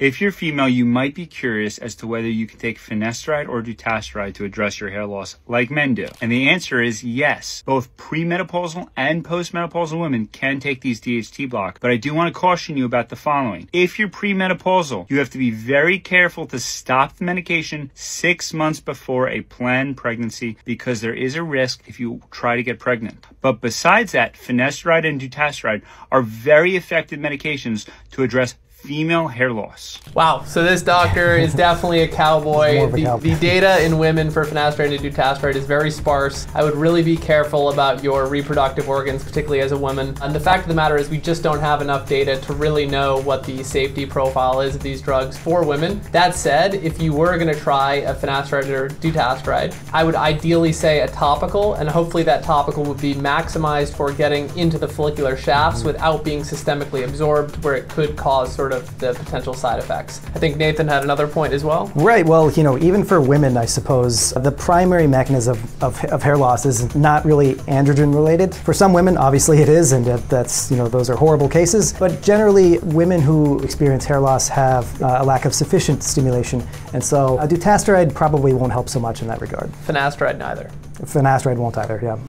If you're female, you might be curious as to whether you can take finasteride or dutasteride to address your hair loss like men do. And the answer is yes. Both premenopausal and postmenopausal women can take these DHT blocks, but I do want to caution you about the following. If you're premenopausal, you have to be very careful to stop the medication six months before a planned pregnancy because there is a risk if you try to get pregnant. But besides that, finasteride and dutasteride are very effective medications to address female hair loss. Wow, so this doctor is definitely a cowboy. More a the, cowboy. the data in women for finasteride and dutasteride is very sparse. I would really be careful about your reproductive organs, particularly as a woman. And the fact of the matter is we just don't have enough data to really know what the safety profile is of these drugs for women. That said, if you were going to try a finasteride or dutasteride, I would ideally say a topical, and hopefully that topical would be maximized for getting into the follicular shafts Mm-hmm. without being systemically absorbed, where it could cause sort of the potential side effects. I think Nathan had another point as well. Right. Well, you know, even for women, I suppose the primary mechanism of, of hair loss is not really androgen related. For some women, obviously it is, and that's you know those are horrible cases. But generally, women who experience hair loss have uh, a lack of sufficient stimulation, and so a dutasteride probably won't help so much in that regard. Finasteride neither. Finasteride won't either. Yeah.